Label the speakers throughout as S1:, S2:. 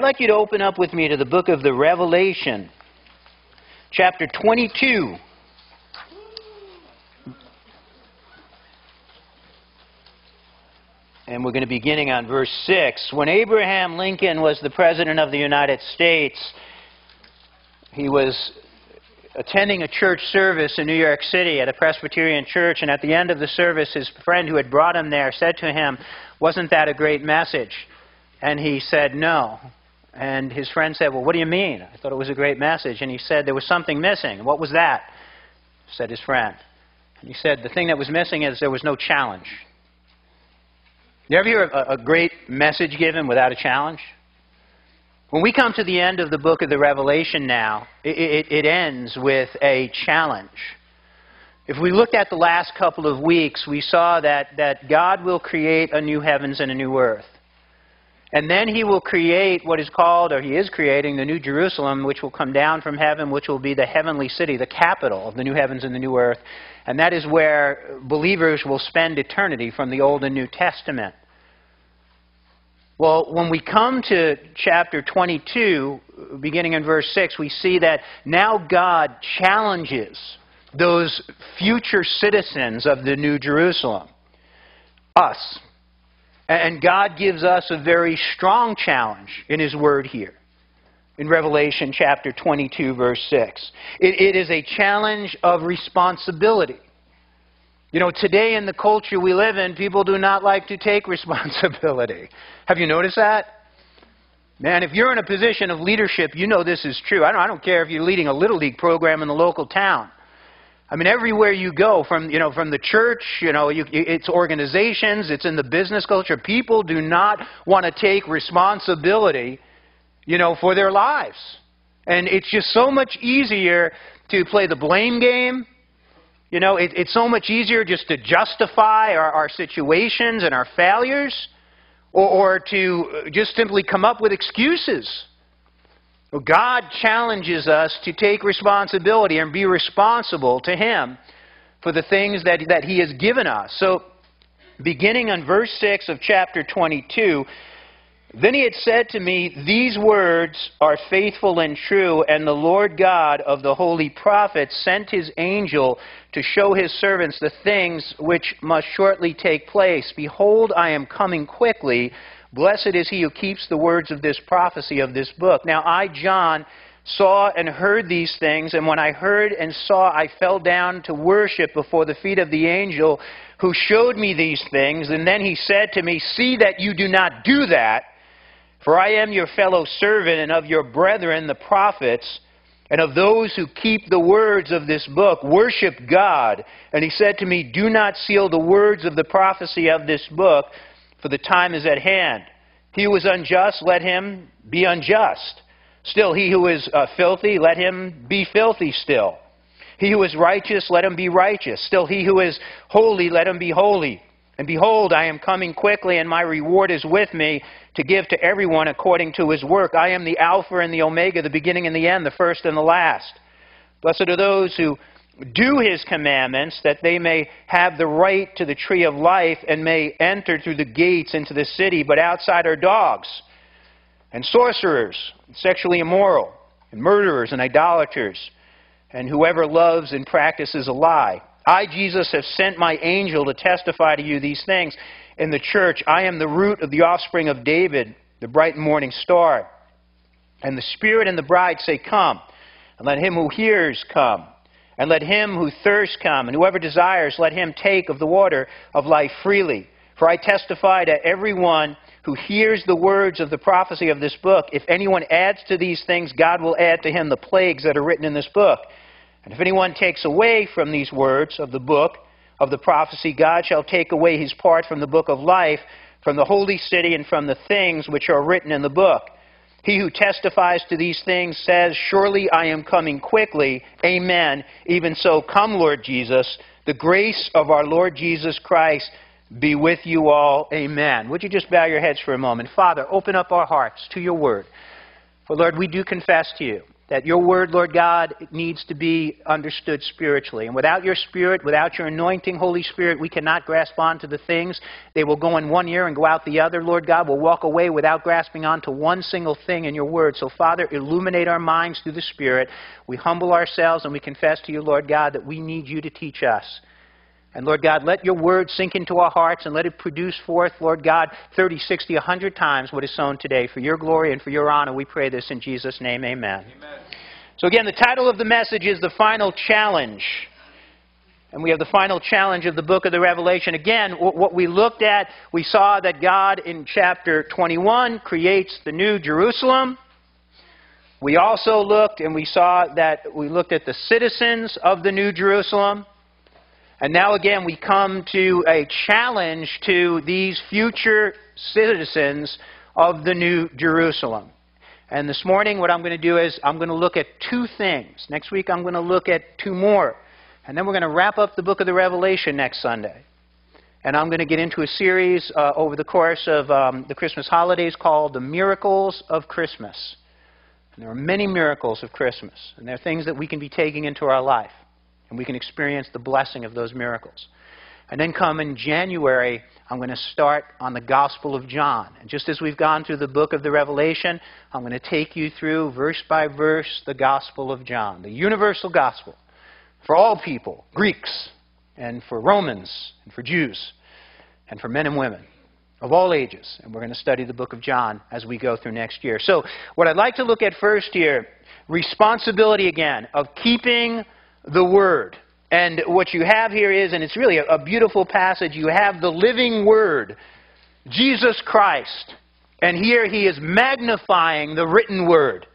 S1: I'd like you to open up with me to the book of the Revelation, chapter 22. And we're going to be beginning on verse 6. When Abraham Lincoln was the President of the United States, he was attending a church service in New York City at a Presbyterian church, and at the end of the service, his friend who had brought him there said to him, Wasn't that a great message? And he said, No. And his friend said, Well, what do you mean? I thought it was a great message. And he said, There was something missing. What was that? said his friend. And he said, The thing that was missing is there was no challenge. You ever hear a, a great message given without a challenge? When we come to the end of the book of the Revelation now, it, it, it, ends with a challenge. If we looked at the last couple of weeks, we saw that, that God will create a new heavens and a new earth. And then he will create what is called, or he is creating, the New Jerusalem, which will come down from heaven, which will be the heavenly city, the capital of the new heavens and the new earth. And that is where believers will spend eternity from the Old and New Testament. Well, when we come to chapter 22, beginning in verse 6, we see that now God challenges those future citizens of the New Jerusalem, us, and God gives us a very strong challenge in His Word here in Revelation chapter 22, verse 6. it, it is a challenge of responsibility. You know, today in the culture we live in, people do not like to take responsibility. Have you noticed that? Man, if you're in a position of leadership, you know this is true. I don't, I don't care if you're leading a little league program in the local town. I mean, everywhere you go, from you know, from the church, you know, you, it's organizations, it's in the business culture. People do not want to take responsibility, you know, for their lives, and it's just so much easier to play the blame game. You know, it, it's so much easier just to justify our, our situations and our failures, or, or to just simply come up with excuses. God challenges us to take responsibility and be responsible to Him for the things that, that He has given us. So, beginning on verse 6 of chapter 22, then he had said to me, These words are faithful and true, and the Lord God of the holy prophets sent his angel to show his servants the things which must shortly take place. Behold, I am coming quickly. Blessed is he who keeps the words of this prophecy of this book. Now I, John, saw and heard these things, and when I heard and saw, I fell down to worship before the feet of the angel who showed me these things. And then he said to me, See that you do not do that, for I am your fellow servant and of your brethren the prophets, and of those who keep the words of this book. Worship God. And he said to me, Do not seal the words of the prophecy of this book for the time is at hand. He who is unjust, let him be unjust. Still, he who is uh, filthy, let him be filthy still. He who is righteous, let him be righteous. Still, he who is holy, let him be holy. And behold, I am coming quickly, and my reward is with me to give to everyone according to his work. I am the Alpha and the Omega, the beginning and the end, the first and the last. Blessed are those who do his commandments, that they may have the right to the tree of life and may enter through the gates into the city, but outside are dogs, and sorcerers, and sexually immoral, and murderers, and idolaters, and whoever loves and practices a lie. I, Jesus, have sent my angel to testify to you these things in the church. I am the root of the offspring of David, the bright morning star. And the Spirit and the bride say, Come. And let him who hears come. And let him who thirsts come, and whoever desires, let him take of the water of life freely. For I testify to everyone who hears the words of the prophecy of this book, if anyone adds to these things, God will add to him the plagues that are written in this book. And if anyone takes away from these words of the book of the prophecy, God shall take away his part from the book of life, from the holy city, and from the things which are written in the book. He who testifies to these things says, Surely I am coming quickly. Amen. Even so, come, Lord Jesus. The grace of our Lord Jesus Christ be with you all. Amen. Would you just bow your heads for a moment? Father, open up our hearts to your word. For, Lord, we do confess to you that your word, Lord God, needs to be understood spiritually. And without your spirit, without your anointing, Holy Spirit, we cannot grasp onto the things. They will go in one ear and go out the other, Lord God. We'll walk away without grasping onto one single thing in your word. So, Father, illuminate our minds through the Spirit. We humble ourselves and we confess to you, Lord God, that we need you to teach us. And Lord God, let your word sink into our hearts and let it produce forth, Lord God, 30, 60, 100 times what is sown today. For your glory and for your honor, we pray this in Jesus' name. Amen. amen. So again, the title of the message is The Final Challenge. And we have the final challenge of the book of the Revelation. Again, what we looked at, we saw that God in chapter 21 creates the new Jerusalem. We also looked and we saw that we looked at the citizens of the new Jerusalem. And now again, we come to a challenge to these future citizens of the New Jerusalem. And this morning, what I'm going to do is I'm going to look at two things. Next week, I'm going to look at two more. And then we're going to wrap up the book of the Revelation next Sunday. And I'm going to get into a series uh, over the course of um, the Christmas holidays called The Miracles of Christmas. And there are many miracles of Christmas. And they're things that we can be taking into our life and we can experience the blessing of those miracles. And then come in January, I'm going to start on the Gospel of John. And just as we've gone through the book of the Revelation, I'm going to take you through verse by verse the Gospel of John, the universal gospel for all people, Greeks, and for Romans, and for Jews, and for men and women of all ages. And we're going to study the book of John as we go through next year. So, what I'd like to look at first here responsibility again of keeping the Word. And what you have here is, and it's really a, a beautiful passage, you have the living Word, Jesus Christ. And here he is magnifying the written Word.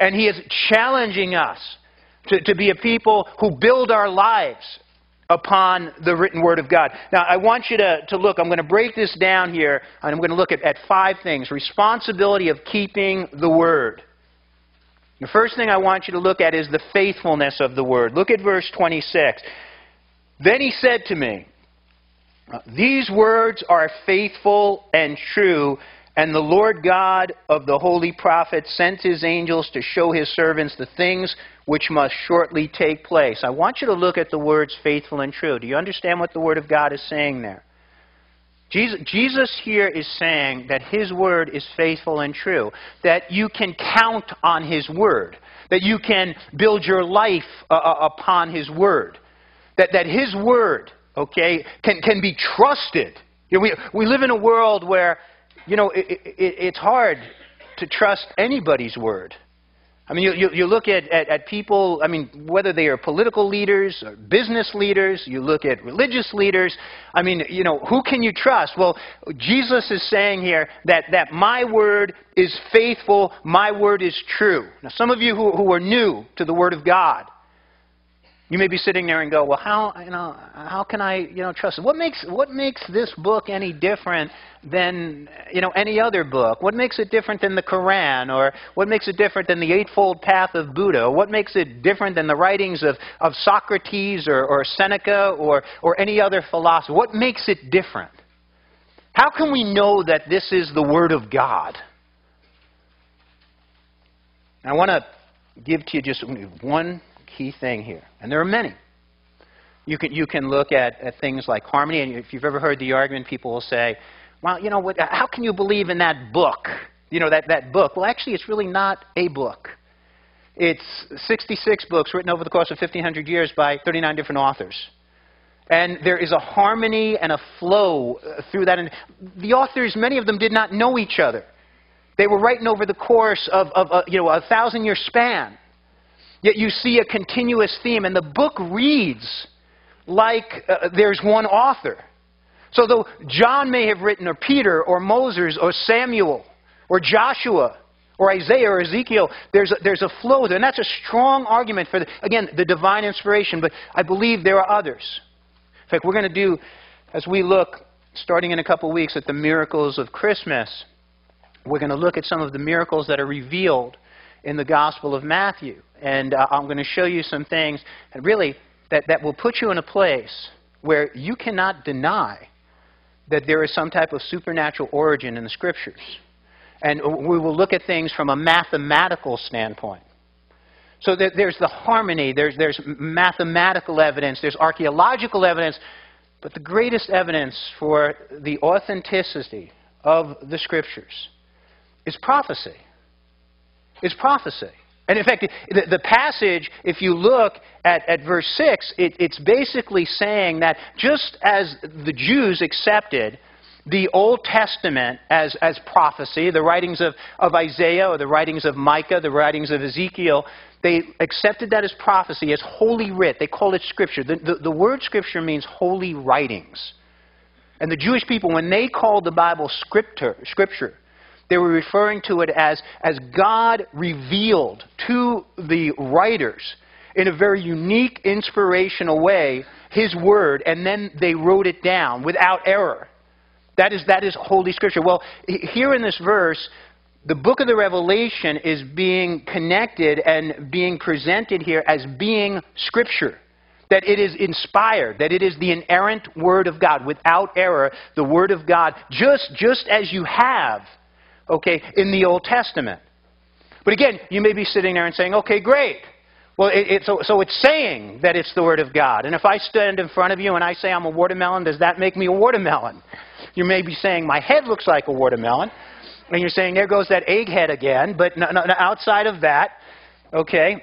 S1: And he is challenging us to, to be a people who build our lives upon the written Word of God. Now, I want you to, to look, I'm going to break this down here, and I'm going to look at, at five things. Responsibility of keeping the Word. The first thing I want you to look at is the faithfulness of the word. Look at verse 26. Then he said to me, These words are faithful and true, and the Lord God of the holy prophets sent his angels to show his servants the things which must shortly take place. I want you to look at the words faithful and true. Do you understand what the Word of God is saying there? Jesus, Jesus, here is saying that His Word is faithful and true, that you can count on His Word, that you can build your life uh, uh, upon His Word, that, that His Word, okay, can, can be trusted. You know, we, we live in a world where, you know, it, it, it's hard to trust anybody's Word. I mean, you, you, you look at, at, at, people, I mean, whether they are political leaders or business leaders, you look at religious leaders. I mean, you know, who can you trust? Well, Jesus is saying here that, that my word is faithful, my word is true. Now, some of you who, who are new to the Word of God, you may be sitting there and go, well, how, you know, how can I, you know, trust it? What makes, what makes this book any different than, you know, any other book? What makes it different than the Quran? Or what makes it different than the Eightfold Path of Buddha? What makes it different than the writings of, of Socrates or, or Seneca or, or any other philosopher? What makes it different? How can we know that this is the Word of God? I want to give to you just one key thing here. And there are many. You can, you can look at, at things like harmony, and if you've ever heard the argument, people will say, well, you know, what, how can you believe in that book? You know, that, that book. Well, actually, it's really not a book. It's 66 books written over the course of 1,500 years by 39 different authors. And there is a harmony and a flow uh, through that. And the authors, many of them did not know each other. They were writing over the course of, of a, uh, you know, a thousand year span. Yet you see a continuous theme, and the book reads like uh, there's one author. So though John may have written, or Peter, or Moses, or Samuel, or Joshua, or Isaiah, or Ezekiel, there's a, there's a flow there. And that's a strong argument for, the, again, the divine inspiration, but I believe there are others. In fact, we're going to do, as we look, starting in a couple weeks, at the miracles of Christmas, we're going to look at some of the miracles that are revealed in the Gospel of Matthew. And uh, I'm going to show you some things and really that, that will put you in a place where you cannot deny that there is some type of supernatural origin in the Scriptures. And we will look at things from a mathematical standpoint. So there's the harmony, there's, there's mathematical evidence, there's archaeological evidence, but the greatest evidence for the authenticity of the Scriptures is prophecy. Is prophecy. And in fact, the, the, passage, if you look at, at verse 6, it, it's basically saying that just as the Jews accepted the Old Testament as, as prophecy, the writings of, of Isaiah or the writings of Micah, the writings of Ezekiel, they accepted that as prophecy, as holy writ. They called it scripture. The, the, the word scripture means holy writings. And the Jewish people, when they called the Bible scripture, scripture they were referring to it as, as God revealed to the writers in a very unique, inspirational way His Word, and then they wrote it down without error. That is, that is Holy Scripture. Well, here in this verse, the book of the Revelation is being connected and being presented here as being Scripture. That it is inspired, that it is the inerrant Word of God, without error, the Word of God, just, just as you have, okay, in the Old Testament. But again, you may be sitting there and saying, okay, great. Well, it, it, so, so it's saying that it's the Word of God. And if I stand in front of you and I say I'm a watermelon, does that make me a watermelon? You may be saying, my head looks like a watermelon. And you're saying, there goes that egghead again. But no, no, outside of that, okay,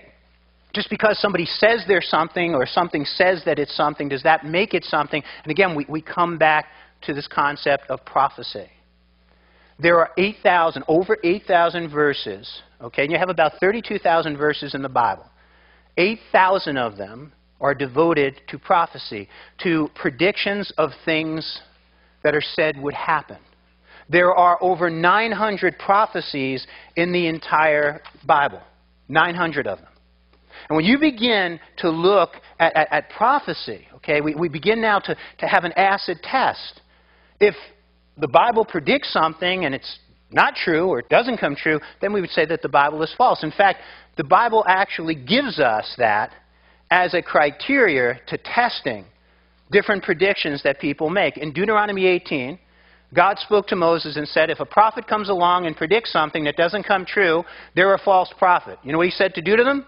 S1: just because somebody says there's something or something says that it's something, does that make it something? And again, we, we come back to this concept of prophecy. There are 8,000, over 8,000 verses, okay, and you have about 32,000 verses in the Bible. 8,000 of them are devoted to prophecy, to predictions of things that are said would happen. There are over 900 prophecies in the entire Bible, 900 of them. And when you begin to look at, at, at prophecy, okay, we, we begin now to, to have an acid test. If the Bible predicts something and it's not true or it doesn't come true, then we would say that the Bible is false. In fact, the Bible actually gives us that as a criteria to testing different predictions that people make. In Deuteronomy 18, God spoke to Moses and said, If a prophet comes along and predicts something that doesn't come true, they're a false prophet. You know what he said to do to them?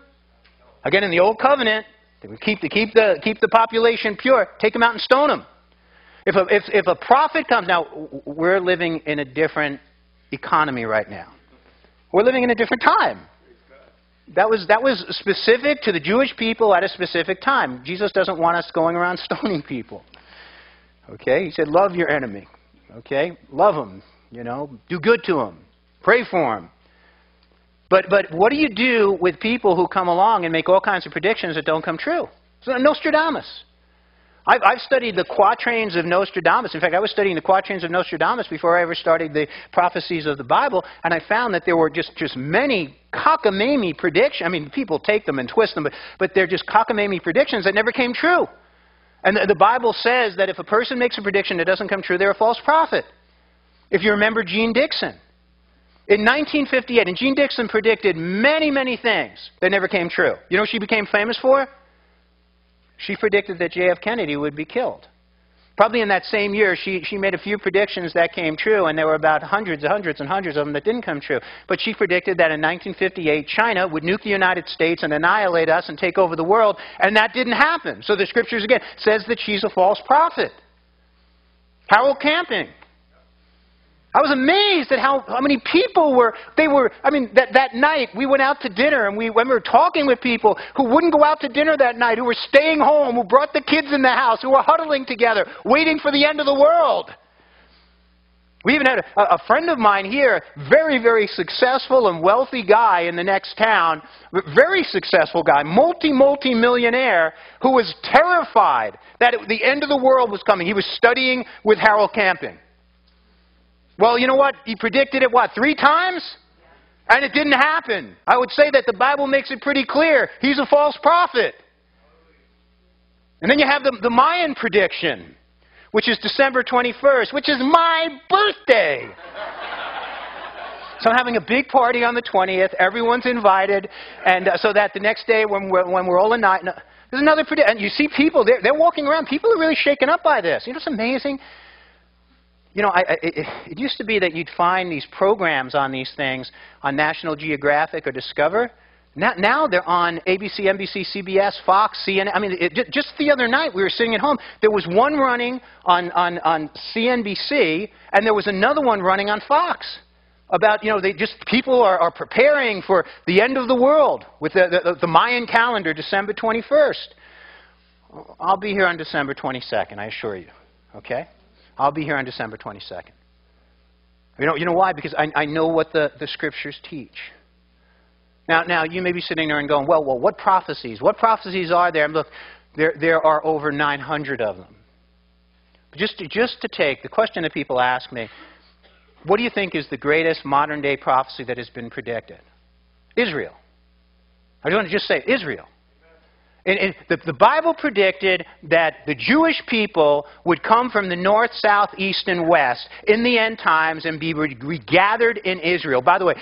S1: Again, in the Old Covenant, they would keep the, keep the, keep the population pure, take them out and stone them. If a, if, if a prophet comes, now, we're living in a different economy right now. We're living in a different time. That was, that was specific to the Jewish people at a specific time. Jesus doesn't want us going around stoning people. Okay? He said, love your enemy. Okay? Love them. You know, do good to them. Pray for them. But, but what do you do with people who come along and make all kinds of predictions that don't come true? So Nostradamus. I've, I've, studied the quatrains of Nostradamus. In fact, I was studying the quatrains of Nostradamus before I ever started the prophecies of the Bible, and I found that there were just, just many cockamamie predictions. I mean, people take them and twist them, but, but they're just cockamamie predictions that never came true. And the, the Bible says that if a person makes a prediction that doesn't come true, they're a false prophet. If you remember Jeane Dixon, in 1958, and Jeane Dixon predicted many, many things that never came true. You know what she became famous for? She predicted that J.F. Kennedy would be killed. Probably in that same year, she, she made a few predictions that came true, and there were about hundreds and hundreds and hundreds of them that didn't come true. But she predicted that in 1958, China would nuke the United States and annihilate us and take over the world, and that didn't happen. So the scriptures, again, says that she's a false prophet. Harold Camping I was amazed at how, how many people were, they were, I mean, that, that night we went out to dinner and we, when we were talking with people who wouldn't go out to dinner that night, who were staying home, who brought the kids in the house, who were huddling together, waiting for the end of the world. We even had a, a friend of mine here, very, very successful and wealthy guy in the next town, very successful guy, multi, multi millionaire, who was terrified that it, the end of the world was coming. He was studying with Harold Camping. Well, you know what? He predicted it, what, three times? And it didn't happen. I would say that the Bible makes it pretty clear. He's a false prophet. And then you have the, the Mayan prediction, which is December 21st, which is my birthday. so I'm having a big party on the 20th. Everyone's invited. And uh, so that the next day when we're, when we're all in night, there's another prediction. And you see people, they're, they're walking around. People are really shaken up by this. You know, it's amazing. You know, I, I, it, it used to be that you'd find these programs on these things on National Geographic or Discover. Now, now they're on ABC, NBC, CBS, Fox, CNN. I mean, it, just the other night we were sitting at home. There was one running on, on, on CNBC, and there was another one running on Fox about, you know, they just people are, are preparing for the end of the world with the, the, the Mayan calendar, December 21st. I'll be here on December 22nd, I assure you. Okay? I'll be here on December 22nd. You know, you know why? Because I, I know what the, the scriptures teach. Now, now, you may be sitting there and going, well, well, what prophecies? What prophecies are there? look, there, there are over 900 of them. But just to, just to take the question that people ask me, what do you think is the greatest modern day prophecy that has been predicted? Israel. I just want to just say Israel. And, and the, the, Bible predicted that the Jewish people would come from the north, south, east, and west in the end times and be regathered in Israel. By the way,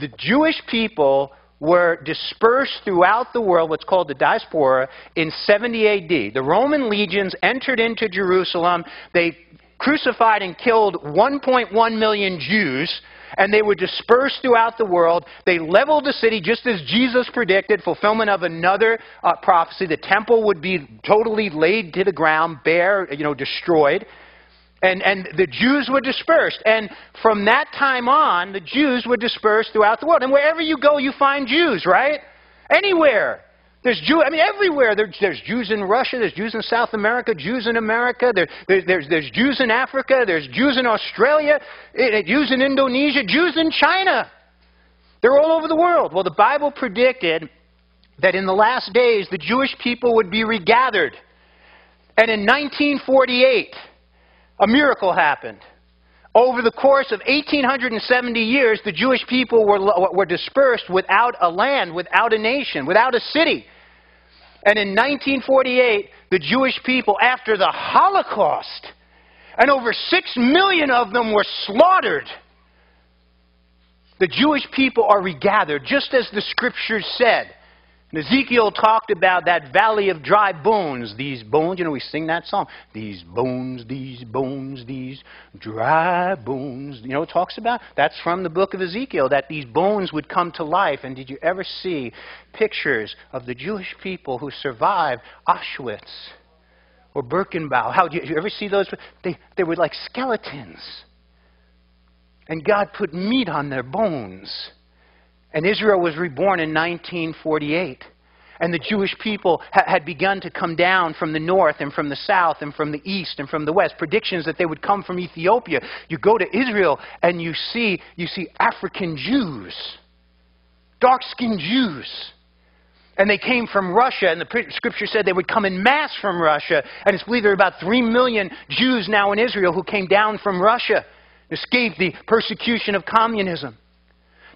S1: the Jewish people were dispersed throughout the world, what's called the diaspora, in 70 AD. The Roman legions entered into Jerusalem. They crucified and killed 1.1 million Jews, and they were dispersed throughout the world. They leveled the city just as Jesus predicted, fulfillment of another uh, prophecy. The temple would be totally laid to the ground, bare, you know, destroyed. And, and the Jews were dispersed. And from that time on, the Jews were dispersed throughout the world. And wherever you go, you find Jews, right? Anywhere. There's Jew, I mean, everywhere. There, there's Jews in Russia, there's Jews in South America, Jews in America, there, there, there's, there's Jews in Africa, there's Jews in Australia, eh, eh, Jews in Indonesia, Jews in China. They're all over the world. Well, the Bible predicted that in the last days the Jewish people would be regathered. And in 1948, a miracle happened. Over the course of 1870 years, the Jewish people were, were dispersed without a land, without a nation, without a city. And in 1948, the Jewish people, after the Holocaust, and over six million of them were slaughtered, the Jewish people are regathered, just as the scriptures said. And Ezekiel talked about that valley of dry bones. These bones, you know, we sing that song. These bones, these bones, these dry bones. You know, it talks about that's from the book of Ezekiel that these bones would come to life. And did you ever see pictures of the Jewish people who survived Auschwitz or Birkenau? How did you ever see those? They, they were like skeletons. And God put meat on their bones. And Israel was reborn in 1948. And the Jewish people ha- had begun to come down from the north and from the south and from the east and from the west. Predictions that they would come from Ethiopia. You go to Israel and you see, you see African Jews, dark skinned Jews. And they came from Russia, and the scripture said they would come in mass from Russia. And it's believed there are about three million Jews now in Israel who came down from Russia, escaped the persecution of communism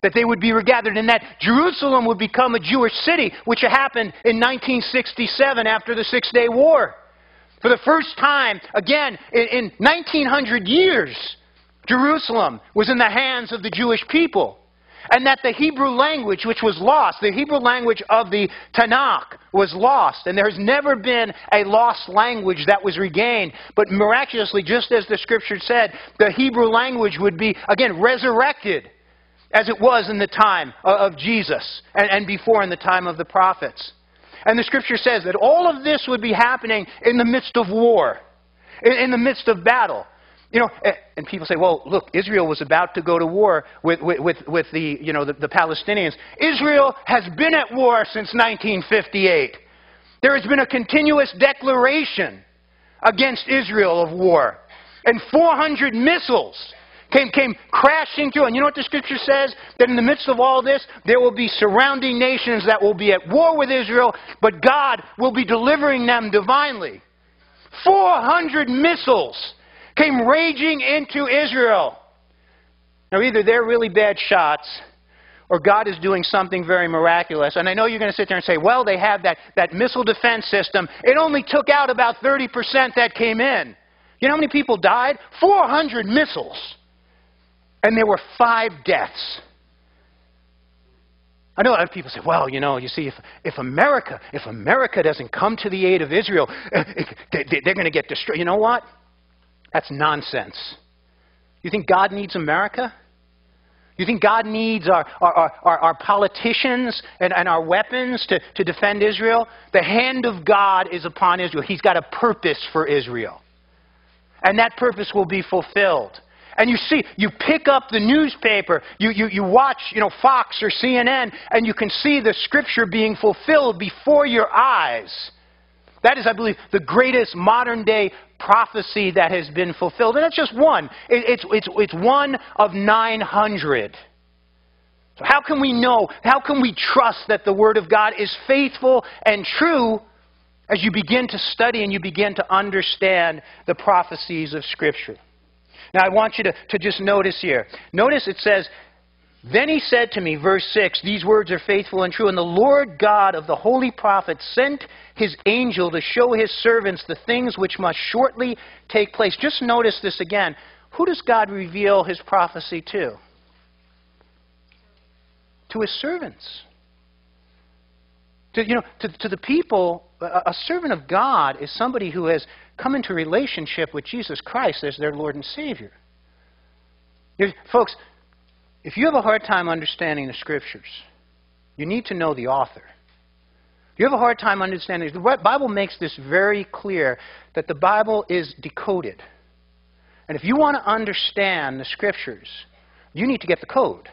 S1: that they would be regathered, and that Jerusalem would become a Jewish city, which happened in 1967 after the Six Day War. For the first time, again, in, in 1900 years, Jerusalem was in the hands of the Jewish people. And that the Hebrew language, which was lost, the Hebrew language of the Tanakh was lost. And there has never been a lost language that was regained. But miraculously, just as the scripture said, the Hebrew language would be, again, resurrected as it was in the time of Jesus and, and before in the time of the prophets. And the scripture says that all of this would be happening in the midst of war, in, in the midst of battle. You know, and people say, well, look, Israel was about to go to war with, with, with the, you know, the, the Palestinians. Israel has been at war since 1958. There has been a continuous declaration against Israel of war. And 400 missiles came, came crashing through. And you know what the scripture says? That in the midst of all this, there will be surrounding nations that will be at war with Israel, but God will be delivering them divinely. 400 missiles came raging into Israel. Now, either they're really bad shots or God is doing something very miraculous. And I know you're going to sit there and say, well, they have that, that missile defense system. It only took out about 30% that came in. You know how many people died? 400 missiles. And there were five deaths. I know other people say, well, you know, you see, if, if America, if America doesn't come to the aid of Israel, eh, they, they're going to get destroyed. You know what? That's nonsense. You think God needs America? You think God needs our, our, our, our politicians and, and our weapons to, to defend Israel? The hand of God is upon Israel. He's got a purpose for Israel. And that purpose will be fulfilled. And you see, you pick up the newspaper, you, you, you watch, you know, Fox or CNN, and you can see the scripture being fulfilled before your eyes. That is, I believe, the greatest modern day prophecy that has been fulfilled. And that's just one. It, it's, it's, it's one of 900. So how can we know, how can we trust that the Word of God is faithful and true as you begin to study and you begin to understand the prophecies of Scripture? Now, I want you to, to just notice here. Notice it says, Then he said to me, verse 6, These words are faithful and true, and the Lord God of the holy prophets sent his angel to show his servants the things which must shortly take place. Just notice this again. Who does God reveal his prophecy to? To his servants. To, you know, to, to the people, a, a servant of God is somebody who has come into relationship with Jesus Christ as their Lord and Savior. folks, if you have a hard time understanding the Scriptures, you need to know the author. If you have a hard time understanding, the Bible makes this very clear that the Bible is decoded. And if you want to understand the Scriptures, you need to get the code.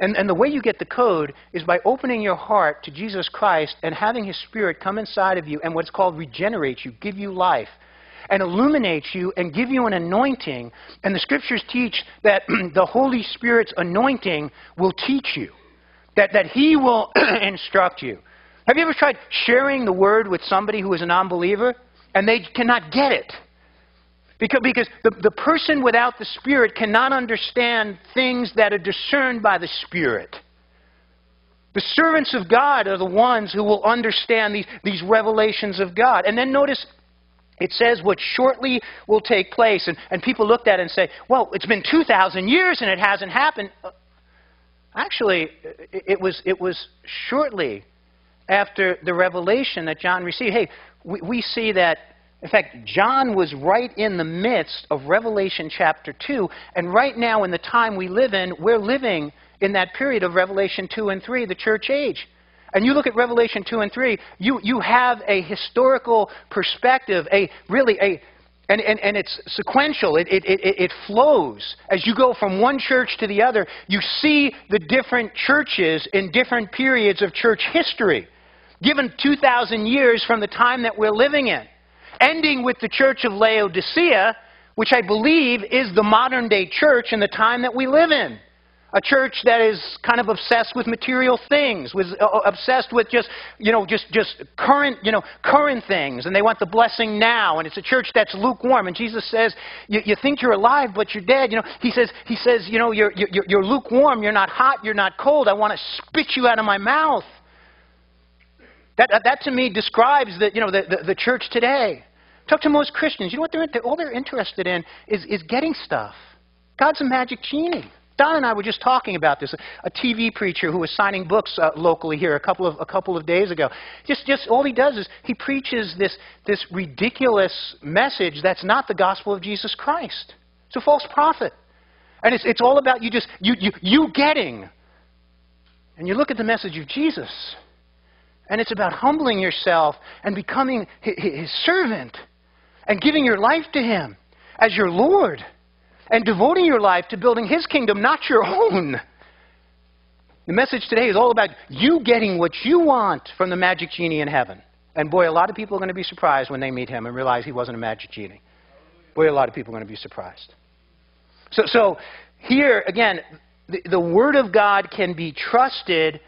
S1: And, and the way you get the code is by opening your heart to Jesus Christ and having His Spirit come inside of you and what's called regenerate you, give you life, and illuminate you and give you an anointing. And the Scriptures teach that the Holy Spirit's anointing will teach you, that, that He will instruct you. Have you ever tried sharing the Word with somebody who is a non believer and they cannot get it? Because, because the, the person without the Spirit cannot understand things that are discerned by the Spirit. The servants of God are the ones who will understand these, these revelations of God. And then notice it says what shortly will take place. And, and people looked at it and say, well, it's been 2,000 years and it hasn't happened. Uh, actually, it was, it was shortly after the revelation that John received. Hey, we, we see that in fact, John was right in the midst of Revelation chapter 2, and right now, in the time we live in, we're living in that period of Revelation 2 and 3, the church age. And you look at Revelation 2 and 3, you, you have a historical perspective, a really a and, and, and it's sequential. It, it, it, it flows. As you go from one church to the other, you see the different churches in different periods of church history, given 2,000 years from the time that we're living in ending with the church of Laodicea, which I believe is the modern day church in the time that we live in. A church that is kind of obsessed with material things, was uh, uh, obsessed with just, you know, just, just current, you know, current things, and they want the blessing now. And it's a church that's lukewarm. And Jesus says, you, think you're alive, but you're dead. You know, he says, he says, you know, you're, you're, you're lukewarm. You're not hot. You're not cold. I want to spit you out of my mouth. That, that to me describes the, you know, the, the, the church today. Talk to most Christians. You know what they're, all they're interested in is, is getting stuff. God's a magic genie. Don and I were just talking about this. A TV preacher who was signing books uh, locally here a couple of a couple of days ago. Just just all he does is he preaches this this ridiculous message that's not the gospel of Jesus Christ. It's a false prophet, and it's it's all about you just you you you getting. And you look at the message of Jesus, and it's about humbling yourself and becoming his servant and giving your life to Him as your Lord and devoting your life to building His kingdom, not your own. The message today is all about you getting what you want from the magic genie in heaven. And boy, a lot of people are going to be surprised when they meet him and realize he wasn't a magic genie. Boy, a lot of people are going to be surprised. So, so here, again, the, the Word of God can be trusted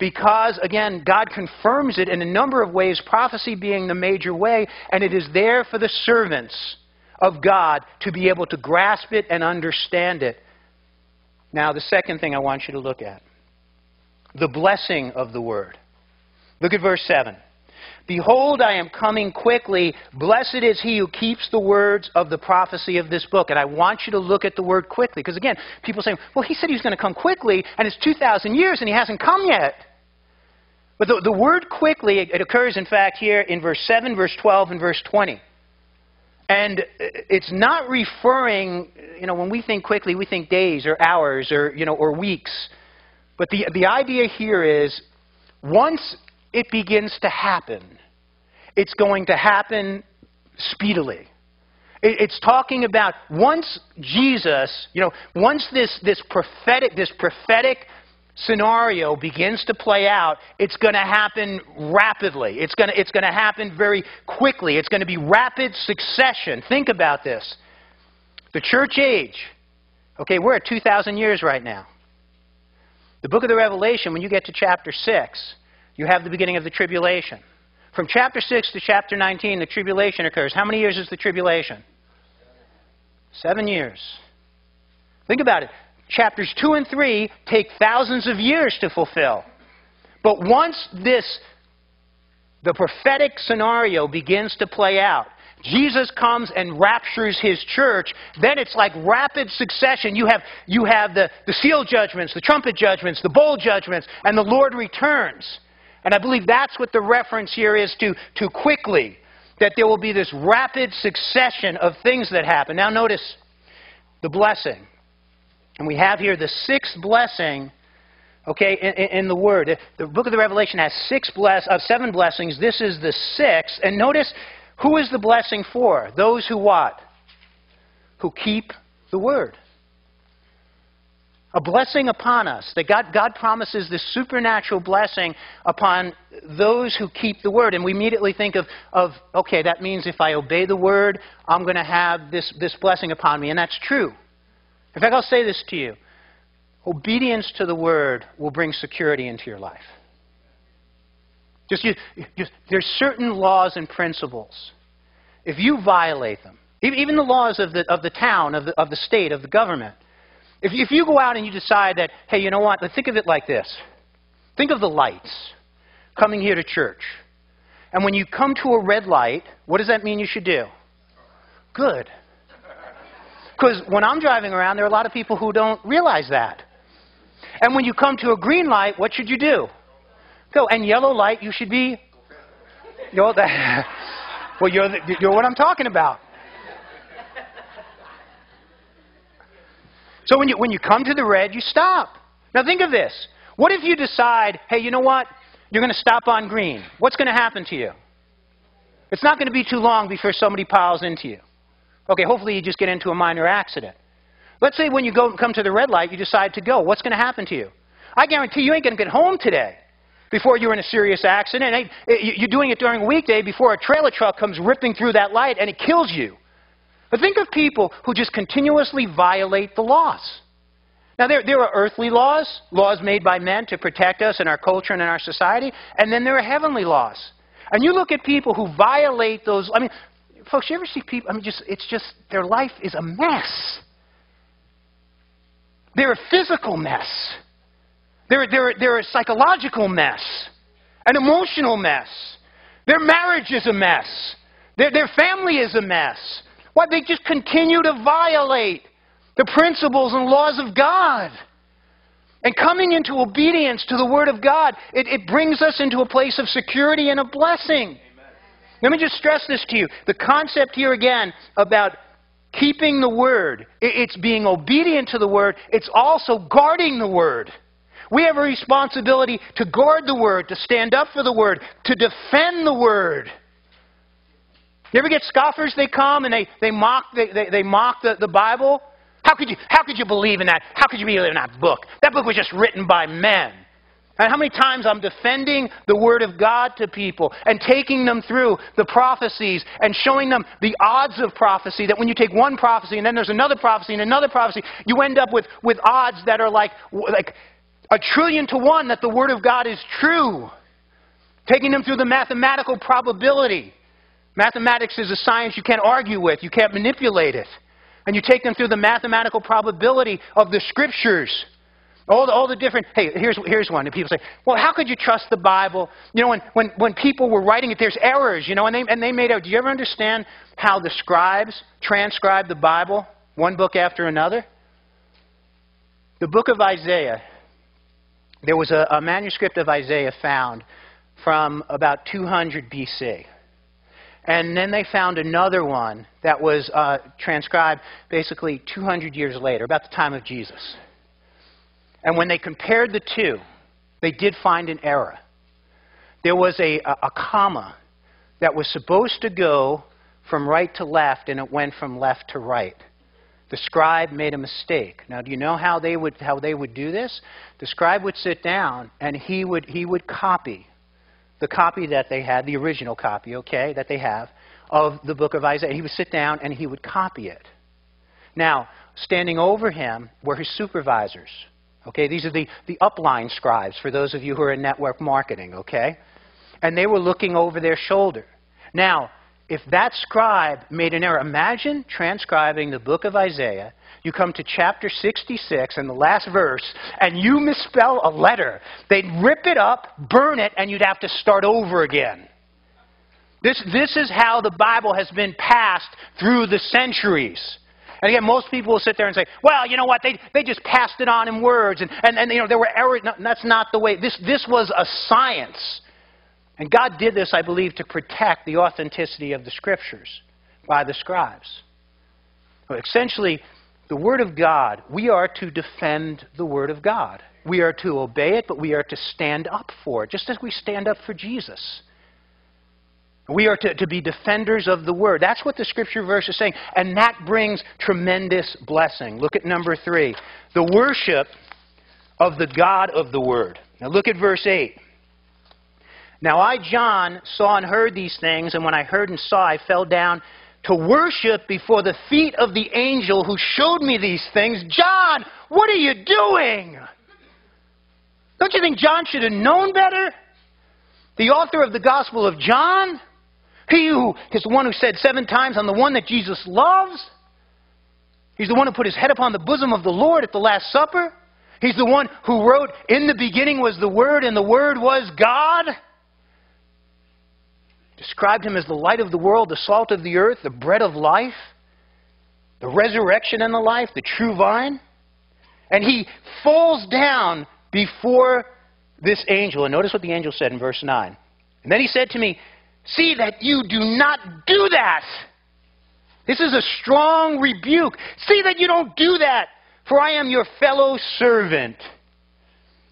S1: because, again, God confirms it in a number of ways, prophecy being the major way, and it is there for the servants of God to be able to grasp it and understand it. Now, the second thing I want you to look at the blessing of the word. Look at verse 7. Behold, I am coming quickly. Blessed is he who keeps the words of the prophecy of this book. And I want you to look at the word quickly. Because again, people say, well, he said he was going to come quickly, and it's 2,000 years, and he hasn't come yet. But the, the word quickly, it occurs, in fact, here in verse 7, verse 12, and verse 20. And it's not referring, you know, when we think quickly, we think days or hours or, you know, or weeks. But the, the idea here is once it begins to happen, it's going to happen speedily. It's talking about once Jesus, you know, once this, this prophetic, this prophetic scenario begins to play out, it's going to happen rapidly. It's going to, it's going to happen very quickly. It's going to be rapid succession. Think about this. The church age, okay, we're at 2,000 years right now. The book of the Revelation, when you get to chapter 6, you have the beginning of the tribulation. From chapter 6 to chapter 19, the tribulation occurs. How many years is the tribulation? Seven years. Think about it. Chapters 2 and 3 take thousands of years to fulfill. But once this, the prophetic scenario begins to play out, Jesus comes and raptures his church, then it's like rapid succession. You have, you have the, the seal judgments, the trumpet judgments, the bowl judgments, and the Lord returns. And I believe that's what the reference here is to, to quickly, that there will be this rapid succession of things that happen. Now notice the blessing. And we have here the sixth blessing, okay, in, in the Word. The book of the Revelation has six bless, uh, seven blessings. This is the sixth. And notice, who is the blessing for? Those who what? Who keep the Word a blessing upon us. That God, God promises this supernatural blessing upon those who keep the word. And we immediately think of, of okay, that means if I obey the word, I'm going to have this, this blessing upon me. And that's true. In fact, I'll say this to you obedience to the word will bring security into your life. Just, just there's certain laws and principles. If you violate them, even the laws of the, of the town, of the, of the state, of the government, if, if you go out and you decide that, hey, you know what, think of it like this. Think of the lights coming here to church. And when you come to a red light, what does that mean you should do? Good. Because when I'm driving around, there are a lot of people who don't realize that. And when you come to a green light, what should you do? Go. And yellow light, you should be. You know, that, well, you're, the, you're what I'm talking about. So when you, when you come to the red, you stop. Now think of this. What if you decide, hey, you know what? You're going to stop on green. What's going to happen to you? It's not going to be too long before somebody piles into you. Okay, hopefully you just get into a minor accident. Let's say when you go come to the red light, you decide to go. What's going to happen to you? I guarantee you ain't going to get home today before you're in a serious accident. Eh, you're doing it during a weekday before a trailer truck comes ripping through that light and it kills you. But think of people who just continuously violate the laws. Now, there, there are earthly laws, laws made by men to protect us and our culture and our society, and then there are heavenly laws. And you look at people who violate those. I mean, folks, you ever see people? I mean, just it's just their life is a mess. They're a physical mess. They're, they're, they're a psychological mess, an emotional mess. Their marriage is a mess. Their, their family is a mess. Why? They just continue to violate the principles and laws of God. And coming into obedience to the Word of God, it, it brings us into a place of security and of blessing. Let me just stress this to you. The concept here again about keeping the Word, it's being obedient to the Word, it's also guarding the Word. We have a responsibility to guard the Word, to stand up for the Word, to defend the Word. You ever get scoffers? They come and they, they mock, they, they, they mock the, the Bible. How could, you, how could you believe in that? How could you believe in that book? That book was just written by men. And how many times I'm defending the Word of God to people and taking them through the prophecies and showing them the odds of prophecy that when you take one prophecy and then there's another prophecy and another prophecy, you end up with, with odds that are like, like a trillion to one that the Word of God is true. Taking them through the mathematical probability. Mathematics is a science you can't argue with, you can't manipulate it. And you take them through the mathematical probability of the scriptures. All the, all the different, hey, here's, here's one. And people say, well, how could you trust the Bible? You know, when, when, when people were writing it, there's errors, you know, and they, and they made out. Do you ever understand how the scribes transcribed the Bible, one book after another? The book of Isaiah, there was a, a manuscript of Isaiah found from about 200 BC. And then they found another one that was uh, transcribed basically 200 years later, about the time of Jesus. And when they compared the two, they did find an error. There was a, a, a comma that was supposed to go from right to left, and it went from left to right. The scribe made a mistake. Now, do you know how they would, how they would do this? The scribe would sit down and he would, he would copy the copy that they had, the original copy, okay, that they have, of the book of Isaiah. He would sit down and he would copy it. Now, standing over him were his supervisors. Okay, these are the, the upline scribes for those of you who are in network marketing, okay? And they were looking over their shoulder. Now, if that scribe made an error, imagine transcribing the book of Isaiah. You come to chapter 66 and the last verse, and you misspell a letter. They'd rip it up, burn it, and you'd have to start over again. This, this is how the Bible has been passed through the centuries. And again, most people will sit there and say, well, you know what, they, they just passed it on in words, and, and, and you know, there were errors. No, that's not the way. This, this was a science. And God did this, I believe, to protect the authenticity of the Scriptures by the scribes. Essentially, the Word of God, we are to defend the Word of God. We are to obey it, but we are to stand up for it, just as we stand up for Jesus. We are to, to be defenders of the Word. That's what the Scripture verse is saying. And that brings tremendous blessing. Look at number three the worship of the God of the Word. Now look at verse 8. Now I, John, saw and heard these things, and when I heard and saw, I fell down to worship before the feet of the angel who showed me these things. John, what are you doing? Don't you think John should have known better? The author of the Gospel of John? He who is the one who said seven times, I'm the one that Jesus loves. He's the one who put his head upon the bosom of the Lord at the Last Supper. He's the one who wrote, In the beginning was the Word, and the Word was God described him as the light of the world, the salt of the earth, the bread of life, the resurrection and the life, the true vine. And he falls down before this angel. And notice what the angel said in verse 9. And then he said to me, See that you do not do that. This is a strong rebuke. See that you don't do that, for I am your fellow servant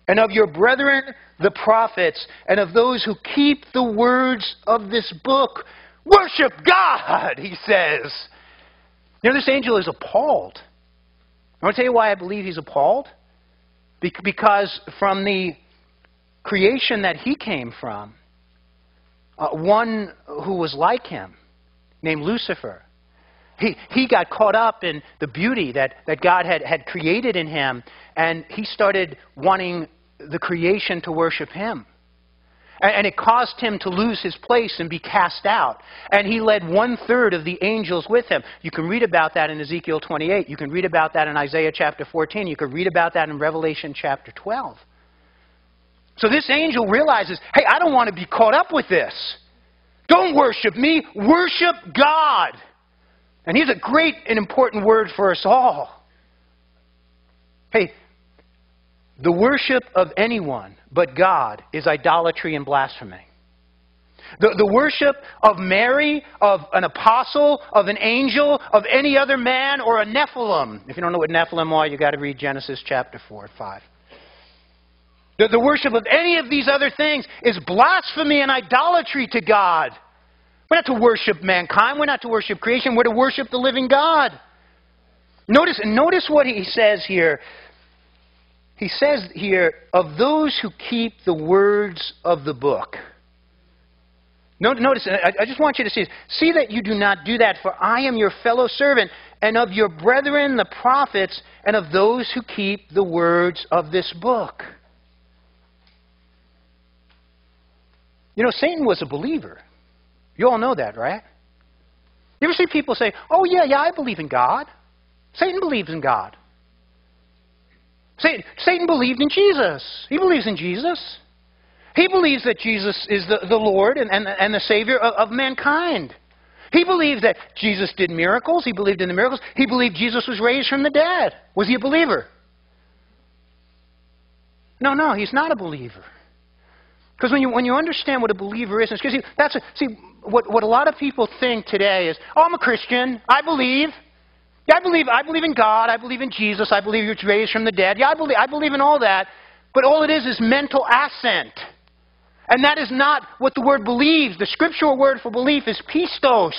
S1: and of your brethren the prophets, and of those who keep the words of this book. Worship God, he says. You know, this angel is appalled. I want to tell you why I believe he's appalled. Because from the creation that he came from, uh, one who was like him, named Lucifer, he, he got caught up in the beauty that, that God had, had created in him, and he started wanting the creation to worship him. And it caused him to lose his place and be cast out. And he led one third of the angels with him. You can read about that in Ezekiel 28. You can read about that in Isaiah chapter 14. You can read about that in Revelation chapter 12. So this angel realizes hey, I don't want to be caught up with this. Don't worship me, worship God. And here's a great and important word for us all. Hey, the worship of anyone but God is idolatry and blasphemy. The, the worship of Mary, of an apostle, of an angel, of any other man, or a Nephilim. If you don't know what Nephilim are, you've got to read Genesis chapter 4 and 5. The, the worship of any of these other things is blasphemy and idolatry to God. We're not to worship mankind. We're not to worship creation. We're to worship the living God. Notice, and notice what he says here he says here, of those who keep the words of the book. Notice, I just want you to see this. See that you do not do that, for I am your fellow servant, and of your brethren the prophets, and of those who keep the words of this book. You know, Satan was a believer. You all know that, right? You ever see people say, oh, yeah, yeah, I believe in God? Satan believes in God. Satan believed in Jesus. He believes in Jesus. He believes that Jesus is the, the Lord and, and, and the Savior of, of mankind. He believed that Jesus did miracles. He believed in the miracles. He believed Jesus was raised from the dead. Was he a believer? No, no, he's not a believer. Because when you, when you understand what a believer is, because that's a, see, what, what a lot of people think today is, oh, I'm a Christian. I believe. Yeah, I believe, I believe in God. I believe in Jesus. I believe was raised from the dead. Yeah, I believe, I believe in all that. But all it is is mental assent. And that is not what the word believes. The scriptural word for belief is pistos.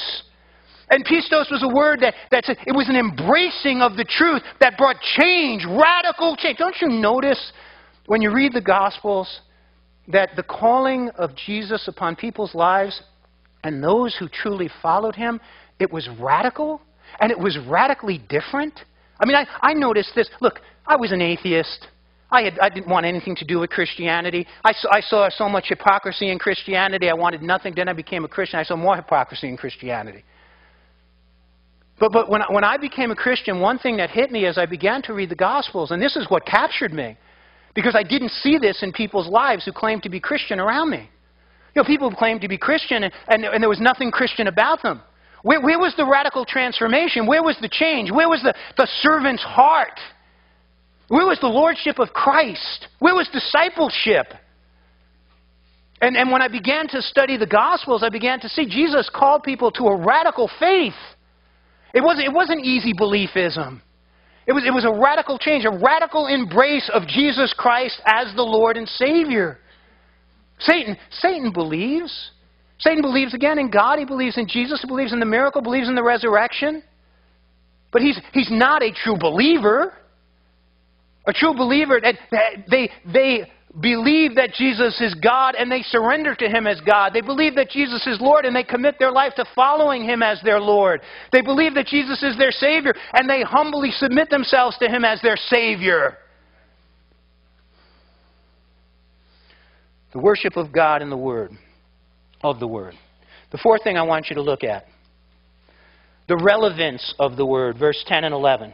S1: And pistos was a word that that's a, it was an embracing of the truth that brought change, radical change. Don't you notice when you read the Gospels that the calling of Jesus upon people's lives and those who truly followed him, it was radical and it was radically different? I mean, I, I noticed this. Look, I was an atheist. I, had, I didn't want anything to do with Christianity. I saw, I saw so much hypocrisy in Christianity. I wanted nothing. Then I became a Christian. I saw more hypocrisy in Christianity. But, but when, when I became a Christian, one thing that hit me as I began to read the Gospels, and this is what captured me, because I didn't see this in people's lives who claimed to be Christian around me. You know, people who claimed to be Christian, and, and, and there was nothing Christian about them. Where, where, was the radical transformation? Where was the change? Where was the, the servant's heart? Where was the lordship of Christ? Where was discipleship? And, and when I began to study the Gospels, I began to see Jesus called people to a radical faith. It wasn't, it wasn't easy beliefism. It was, it was a radical change, a radical embrace of Jesus Christ as the Lord and Savior. Satan, Satan believes. Satan believes again in God. He believes in Jesus. He believes in the miracle, believes in the resurrection. But he's, he's not a true believer. A true believer, they, they believe that Jesus is God and they surrender to Him as God. They believe that Jesus is Lord and they commit their life to following Him as their Lord. They believe that Jesus is their Savior and they humbly submit themselves to Him as their Savior. The worship of God in the Word, of the Word. The fourth thing I want you to look at the relevance of the Word, verse 10 and 11.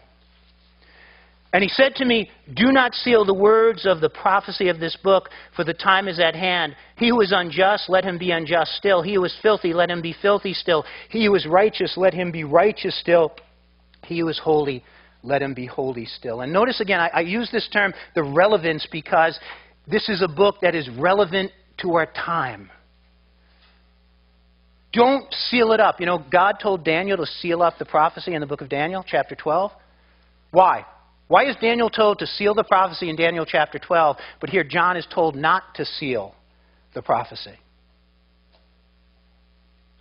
S1: And he said to me, Do not seal the words of the prophecy of this book, for the time is at hand. He who is unjust, let him be unjust still. He who is filthy, let him be filthy still. He who is righteous, let him be righteous still. He who is holy, let him be holy still. And notice again, I, I use this term, the relevance, because this is a book that is relevant to our time. Don't seal it up. You know, God told Daniel to seal up the prophecy in the book of Daniel, chapter 12. Why? Why is Daniel told to seal the prophecy in Daniel chapter 12, but here John is told not to seal the prophecy?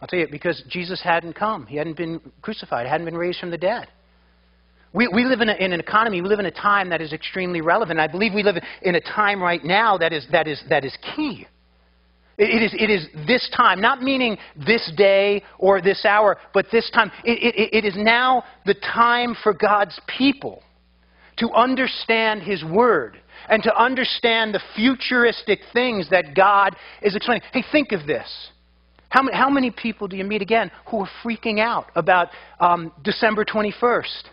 S1: I'll tell you, because Jesus hadn't come. He hadn't been crucified, hadn't been raised from the dead. We, we live in, a, in, an economy, we live in a time that is extremely relevant. I believe we live in a time right now that is, that is, that is key. It, is, it is this time, not meaning this day or this hour, but this time. It, it, it is now the time for God's people to understand His Word and to understand the futuristic things that God is explaining. Hey, think of this. How many, how many people do you meet again who are freaking out about um, December 21st?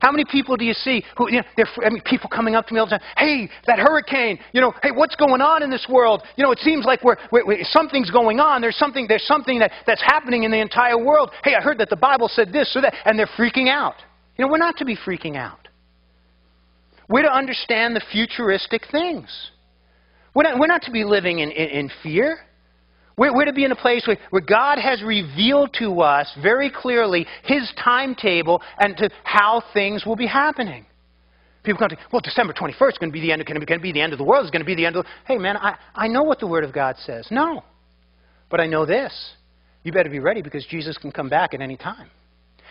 S1: How many people do you see who, you know, I mean, people coming up to me all the time, hey, that hurricane, you know, hey, what's going on in this world? You know, it seems like we're, we're, we're, something's going on. There's something, there's something that, that's happening in the entire world. Hey, I heard that the Bible said this or that, and they're freaking out. You know, we're not to be freaking out. We're to understand the futuristic things. We're not, we're not to be living in, in, in fear. We're, we're, to be in a place where, where God has revealed to us very clearly His timetable and to how things will be happening. People come to, well, December 21st is going to be the end, going to be the end of the world. It's going to be the end of the Hey, man, I, I know what the Word of God says. No. But I know this. You better be ready because Jesus can come back at any time.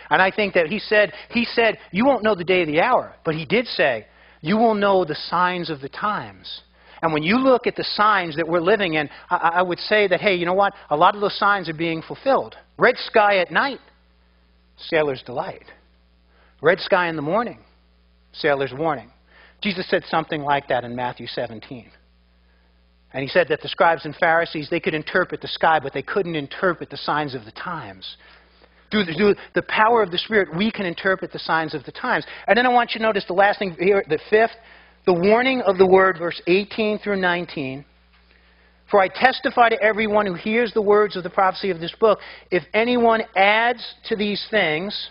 S1: And I think that he said, he said, you won't know the day or the hour. But he did say, you will know the signs of the times. And when you look at the signs that we're living in, I, I, would say that, hey, you know what? A lot of those signs are being fulfilled. Red sky at night, sailor's delight. Red sky in the morning, sailor's warning. Jesus said something like that in Matthew 17. And he said that the scribes and Pharisees, they could interpret the sky, but they couldn't interpret the signs of the times. Through the, through the, power of the Spirit, we can interpret the signs of the times. And then I want you to notice the last thing here, the fifth, the warning of the word, verse 18 through 19. For I testify to everyone who hears the words of the prophecy of this book, if anyone adds to these things,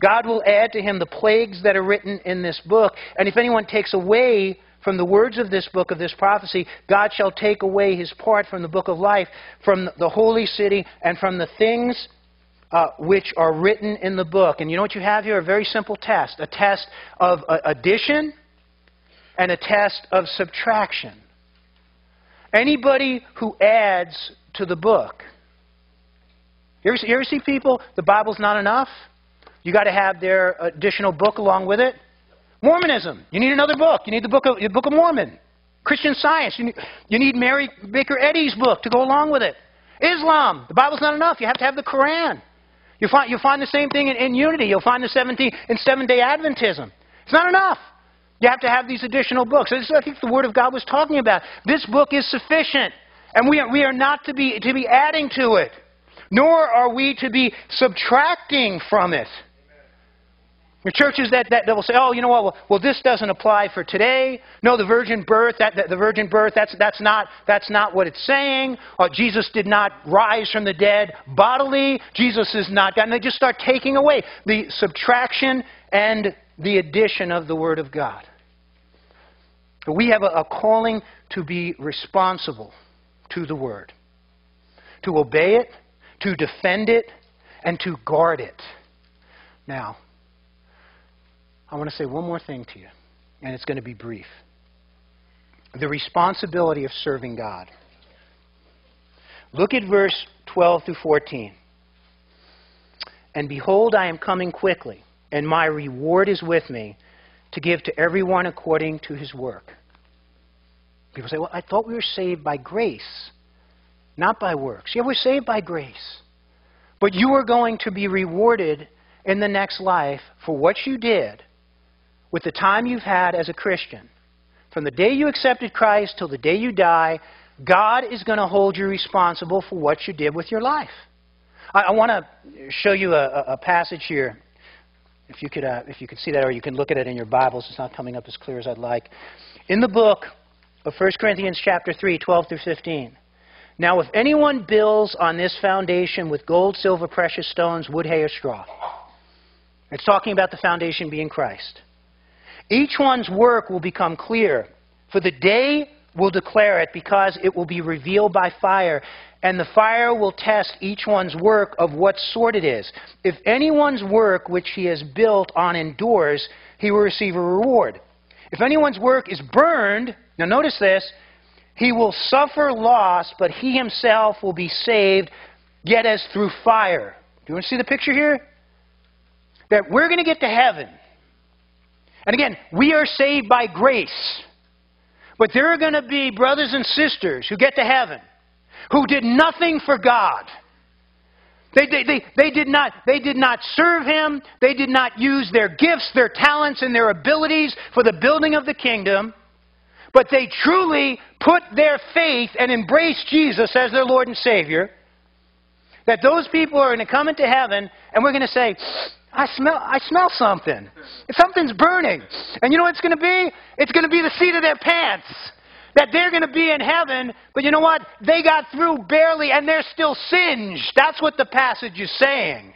S1: God will add to him the plagues that are written in this book. And if anyone takes away from the words of this book of this prophecy, God shall take away his part from the book of life, from the holy city, and from the things uh, which are written in the book. And you know what you have here? A very simple test a test of uh, addition and a test of subtraction. Anybody who adds to the book. You ever, you ever see people, the Bible's not enough? You got to have their additional book along with it. Mormonism. You need another book. You need the Book of, the book of Mormon. Christian Science. You need, you need Mary Baker Eddy's book to go along with it. Islam. The Bible's not enough. You have to have the Quran. You'll find, you'll find the same thing in, in unity. You'll find the 17 in seven day Adventism. It's not enough. You have to have these additional books. This is, I think, the Word of God was talking about. This book is sufficient, and we are, we are not to be, to be adding to it, nor are we to be subtracting from it. Are churches that, that, that will say, oh, you know what, well, well, this doesn't apply for today. No, the virgin birth, that, that the virgin birth, that's, that's, not, that's not what it's saying. Or Jesus did not rise from the dead bodily. Jesus is not God. And they just start taking away the subtraction and the addition of the Word of God. We have a, a calling to be responsible to the Word, to obey it, to defend it, and to guard it. Now, I want to say one more thing to you, and it's going to be brief. The responsibility of serving God. Look at verse 12 through 14. And behold, I am coming quickly, and my reward is with me to give to everyone according to his work. People say, well, I thought we were saved by grace, not by works. Yeah, we're saved by grace. But you are going to be rewarded in the next life for what you did with the time you've had as a Christian, from the day you accepted Christ till the day you die, God is going to hold you responsible for what you did with your life. I, I want to show you a, a, passage here. If you, could, uh, if you could see that, or you can look at it in your Bibles. It's not coming up as clear as I'd like. In the book of 1 Corinthians chapter 3, 12 through 15. Now, if anyone builds on this foundation with gold, silver, precious stones, wood, hay, or straw, it's talking about the foundation being Christ. Each one's work will become clear, for the day will declare it because it will be revealed by fire, and the fire will test each one's work of what sort it is. If anyone's work which he has built on endures, he will receive a reward. If anyone's work is burned, now notice this, he will suffer loss, but he himself will be saved, yet as through fire. Do you want to see the picture here? That we're going to get to heaven. And again, we are saved by grace. But there are going to be brothers and sisters who get to heaven who did nothing for God. They, they, they, they, did not, they did not serve Him. They did not use their gifts, their talents, and their abilities for the building of the kingdom. But they truly put their faith and embraced Jesus as their Lord and Savior. That those people are going to come into heaven and we're going to say, I smell, I smell something. Something's burning. And you know what it's going to be? It's going to be the seat of their pants. That they're going to be in heaven, but you know what? They got through barely and they're still singed. That's what the passage is saying.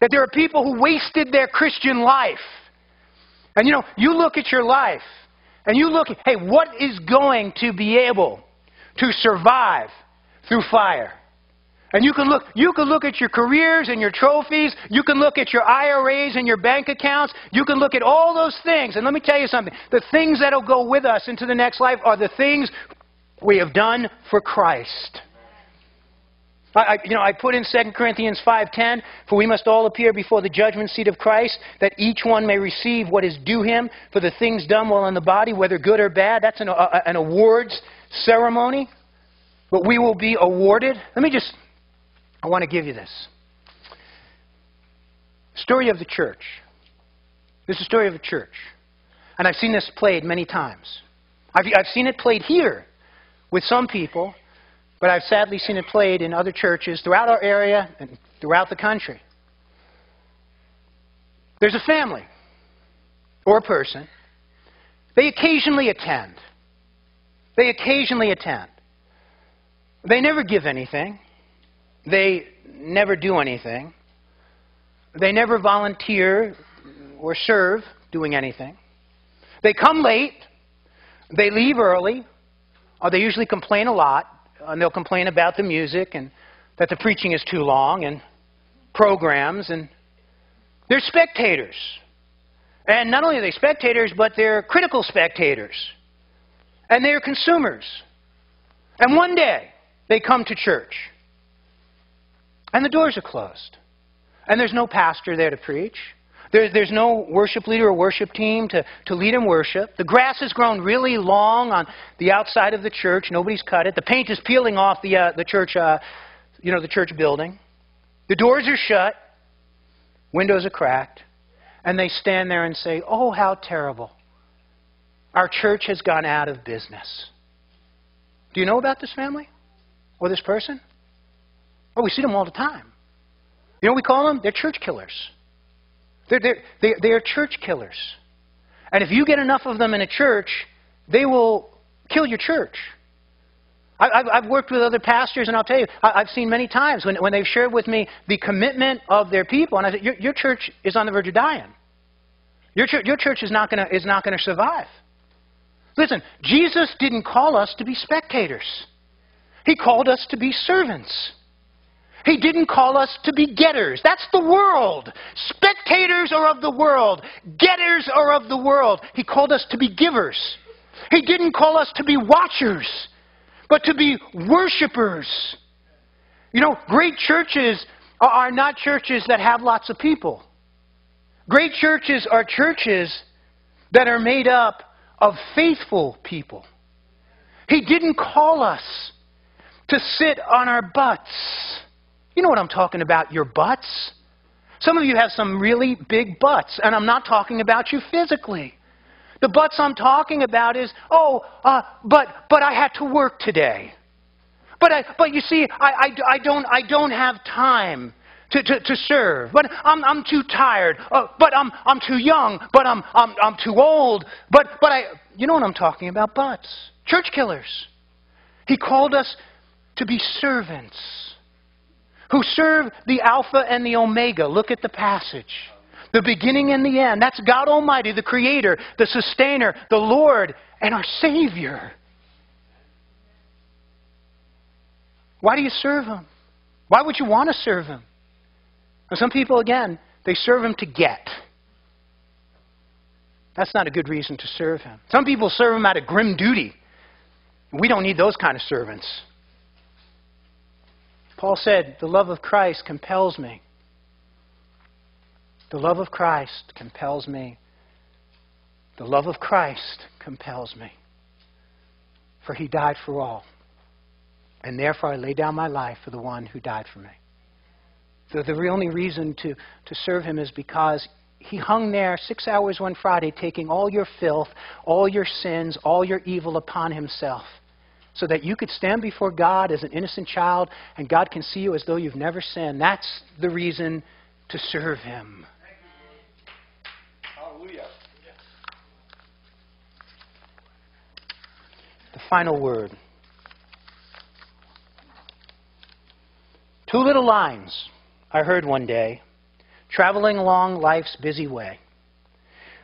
S1: That there are people who wasted their Christian life. And you know, you look at your life and you look, hey, what is going to be able to survive through fire? And you can look, you can look at your careers and your trophies. You can look at your IRAs and your bank accounts. You can look at all those things. And let me tell you something. The things that will go with us into the next life are the things we have done for Christ. I, you know, I put in 2 Corinthians 5.10, For we must all appear before the judgment seat of Christ, that each one may receive what is due him for the things done while in the body, whether good or bad. That's an, uh, an awards ceremony. But we will be awarded. Let me just I want to give you this. Story of the church. This is the story of the church. And I've seen this played many times. I've, I've seen it played here with some people, but I've sadly seen it played in other churches throughout our area and throughout the country. There's a family or a person. They occasionally attend. They occasionally attend. They never give anything. They never do anything. They never volunteer or serve doing anything. They come late. They leave early, or they usually complain a lot, uh, and they'll complain about the music and that the preaching is too long and programs, and they're spectators. And not only are they spectators, but they're critical spectators. And they're consumers. And one day, they come to church. And the doors are closed. And there's no pastor there to preach. There, there's no worship leader or worship team to, to lead in worship. The grass has grown really long on the outside of the church. Nobody's cut it. The paint is peeling off the, uh, the church, uh, you know, the church building. The doors are shut. Windows are cracked. And they stand there and say, Oh, how terrible. Our church has gone out of business. Do you know about this family? Or this person? Oh, we see them all the time. You know we call them? They're church killers. They're, they're, they're, they're church killers. And if you get enough of them in a church, they will kill your church. I, have worked with other pastors, and I'll tell you, I've seen many times when, when they've shared with me the commitment of their people, and I said, Your, your church is on the verge of dying. Your, church, your church is not gonna is not going to survive. Listen, Jesus didn't call us to be spectators, He called us to be servants. He didn't call us to be getters. That's the world. Spectators are of the world. Getters are of the world. He called us to be givers. He didn't call us to be watchers, but to be worshipers. You know, great churches are not churches that have lots of people. Great churches are churches that are made up of faithful people. He didn't call us to sit on our butts. You know what I'm talking about, your butts. Some of you have some really big butts, and I'm not talking about you physically. The butts I'm talking about is, oh, uh, but, but I had to work today. But, I, but you see, I, I, I, don't, I don't have time to, to, to serve. But I'm, I'm too tired. Uh, but I'm, I'm too young. But I'm, I'm, I'm too old. But, but I, you know what I'm talking about? Butts. Church killers. He called us to be servants who serve the Alpha and the Omega. Look at the passage. The beginning and the end. That's God Almighty, the Creator, the Sustainer, the Lord, and our Savior. Why do you serve Him? Why would you want to serve Him? some people, again, they serve him to get. That's not a good reason to serve him. Some people serve him out of grim duty. We don't need those kind of servants. Paul said, The love of Christ compels me. The love of Christ compels me. The love of Christ compels me. For he died for all. And therefore I lay down my life for the one who died for me. The, the only reason to, to serve him is because he hung there six hours one Friday, taking all your filth, all your sins, all your evil upon himself, so that you could stand before God as an innocent child and God can see you as though you've never sinned. That's the reason to serve him. Hallelujah. The final word. Two little lines I heard one day, traveling along life's busy way,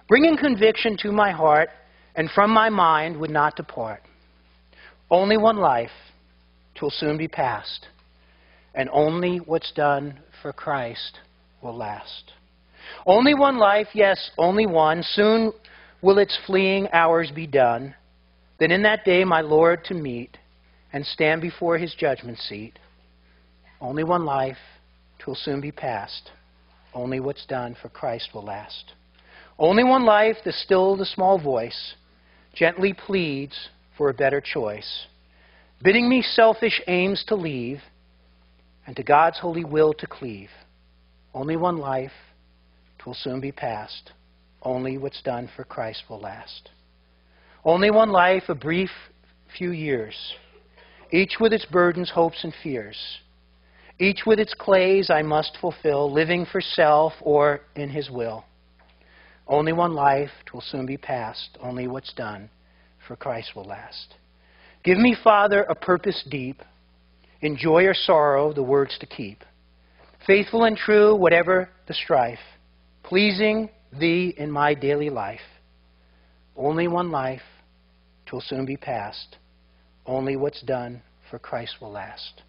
S1: bringing conviction to my heart and from my mind would not depart. Only one life, twill soon be past, and only what's done for Christ will last. Only one life, yes, only one. Soon will its fleeing hours be done. Then in that day my Lord to meet and stand before his judgment seat. Only one life, Twill soon be past. Only what's done for Christ will last. Only one life, the still the small voice, gently pleads for a better choice, bidding me selfish aims to leave and to God's holy will to cleave. Only one life, twill soon be past. Only what's done for Christ will last. Only one life, a brief few years, each with its burdens, hopes, and fears each with its clays I must fulfill, living for self or in his will. Only one life, twill soon be past. Only what's done for Christ will last. Give me, Father, a purpose deep, in joy or sorrow, the words to keep. Faithful and true, whatever the strife, pleasing thee in my daily life. Only one life, twill soon be past. Only what's done for Christ will last.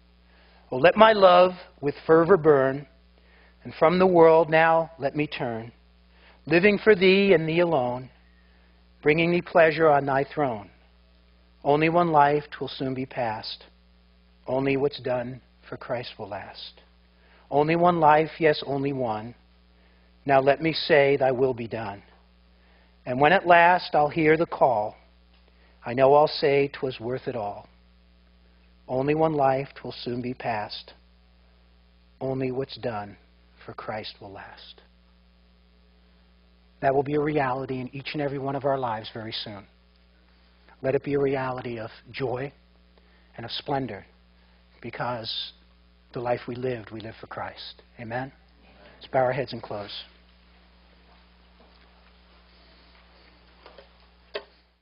S1: Oh, let my love with fervor burn, and from the world now let me turn, living for thee and thee alone, bringing thee pleasure on thy throne. Only one life twill soon be past. Only what's done for Christ will last. Only one life, yes, only one. Now let me say, Thy will be done. And when at last I'll hear the call, I know I'll say 'twas worth it all. Only one life, 'twill soon be past. Only what's done for Christ will last. That will be a reality in each and every one of our lives very soon. Let it be a reality of joy and of splendor because the life we lived, we lived for Christ. Amen? Let's bow our heads and close.